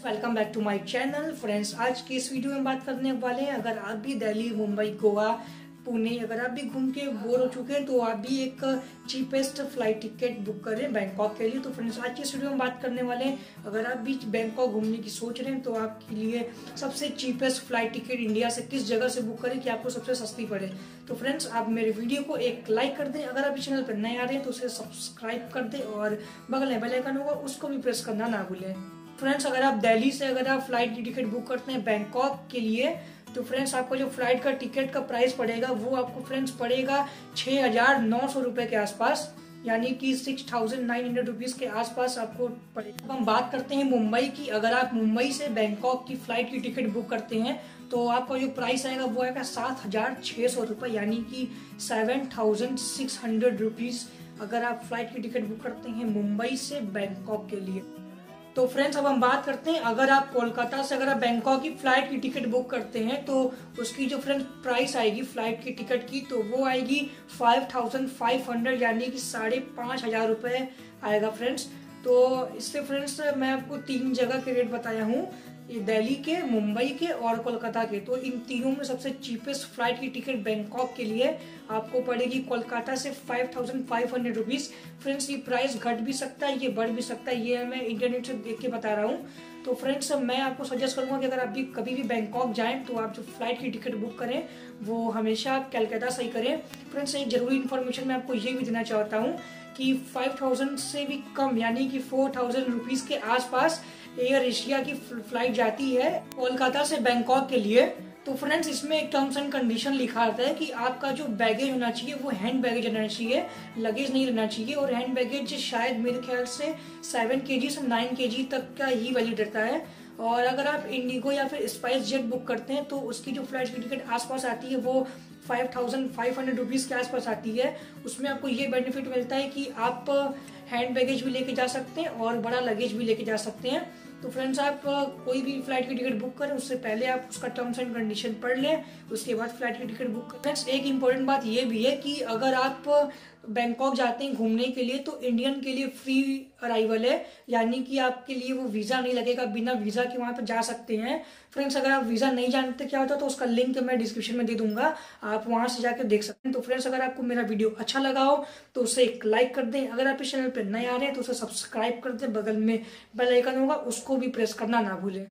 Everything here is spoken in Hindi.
Welcome back to my channel friends आज की इस वीडियो में बात करने वाले हैं। अगर आप भी दिल्ली, मुंबई, गोवा, पुणे, अगर आप भी घूम के बोर हो चुके हैं तो आप भी एक चीपेस्ट फ़्लाइट टिकट बुक करें बैंकॉक के लिए। तो फ्रेंड्स आज की इस वीडियो में बात करने वाले हैं। अगर आप भी बैंकॉक घूमने की सोच रहे हैं तो आपके लिए सबसे चीपेस्ट फ़्लाइट टिकट इंडिया से किस जगह से बुक करें कि आपको सबसे सस्ती पड़े? तो फ्रेंड्स आप मेरे वीडियो को एक लाइक कर दें। अगर आप इस चैनल पर नए आ रहे हैं तो उसे सब्सक्राइब कर दें और बगल में बेलाइकन होगा, उसको भी प्रेस करना ना भूलें। फ्रेंड्स, अगर आप दिल्ली से अगर आप फ़्लाइट की टिकट बुक करते हैं बैंकॉक के लिए तो फ्रेंड्स, आपको जो फ़्लाइट का टिकट का प्राइस पड़ेगा, वो आपको फ्रेंड्स पड़ेगा छः हज़ार नौ सौ रुपए के आसपास, यानी कि six thousand nine hundred rupees के आसपास आपको पड़ेगा। अब हम बात करते हैं मुंबई की। अगर आप मुंबई से बैंकॉक की फ़्लाइट की टिकट बुक करते हैं तो आपका जो प्राइस आएगा, वो आएगा सात हज़ार छः सौ रुपये यानी कि seven thousand six hundred rupees अगर आप फ़्लाइट की टिकट बुक करते हैं मुंबई से बैंकॉक के लिए। तो फ्रेंड्स अब हम बात करते हैं, अगर आप कोलकाता से, अगर आप बैंकॉक की फ़्लाइट की टिकट बुक करते हैं तो उसकी जो फ्रेंड्स प्राइस आएगी फ़्लाइट की टिकट की तो वो आएगी फाइव थाउज़ेंड फाइव हंड्रेड यानी कि साढ़े पाँच हज़ार रुपये आएगा फ्रेंड्स तो इससे फ्रेंड्स मैं आपको तीन जगह के रेट बताया हूँ। दिल्ली के, मुंबई के और कोलकाता के। तो इन तीनों में सबसे चीपेस्ट फ़्लाइट की टिकट बैंकॉक के लिए आपको पड़ेगी कोलकाता से five thousand five hundred rupees friends ये प्राइस घट भी सकता है, ये बढ़ भी सकता है, ये मैं इंटरनेट से देख के बता रहा हूँ। तो फ्रेंड्स मैं आपको सजेस्ट करूँगा कि अगर आप भी कभी भी बैंकॉक जाएँ तो आप जो फ़्लाइट की टिकट बुक करें, वो हमेशा कैलकाता से ही करें। फ्रेंड्स एक ज़रूरी इन्फॉर्मेशन मैं आपको ये भी देना चाहता हूँ कि 5000 से भी कम, यानी कि 4000 रुपीज़ के आसपास एयर एशिया की फ़्लाइट जाती है कोलकाता से बैंकॉक के लिए। तो फ्रेंड्स इसमें एक टर्म्स एंड कंडीशन लिखा आता है कि आपका जो बैगेज होना चाहिए, वो हैंड बैगेज रहना चाहिए लगेज नहीं रहना चाहिए और हैंड बैगेज शायद मेरे ख्याल से सेवन के से नाइन के तक का ही वैलिड रहता है। और अगर आप इंडिगो या फिर स्पाइस जेट बुक करते हैं तो उसकी जो फ़्लाइट की टिकट आसपास आती है, वो five thousand five hundred rupees के आसपास आती है। उसमें आपको ये बेनिफिट मिलता है कि आप हैंड बैगेज भी लेके जा सकते हैं और बड़ा लगेज भी लेके जा सकते हैं। तो फ्रेंड्स आप कोई भी फ़्लाइट की टिकट बुक करें, उससे पहले आप उसका टर्म्स एंड कंडीशन पढ़ लें, उसके बाद फ़्लाइट की टिकट बुक करें। फ्रेंड्स एक इम्पोर्टेंट बात ये भी है कि अगर आप बैंकॉक जाते हैं घूमने के लिए तो इंडियन के लिए फ्री अराइवल है। यानी कि आपके लिए वो वीज़ा नहीं लगेगा, बिना वीज़ा के वहाँ पर जा सकते हैं। फ्रेंड्स अगर आप वीज़ा नहीं जानते क्या होता तो उसका लिंक मैं डिस्क्रिप्शन में दे दूँगा। आप वहाँ से जाकर देख सकते हैं। तो फ्रेंड्स अगर आपको मेरा वीडियो अच्छा लगा हो तो उसे एक लाइक कर दें। अगर आप इस चैनल पर नए आ रहे हैं तो उसे सब्सक्राइब कर दें। बगल में बेल आइकन होगा उसको भी प्रेस करना ना भूलें।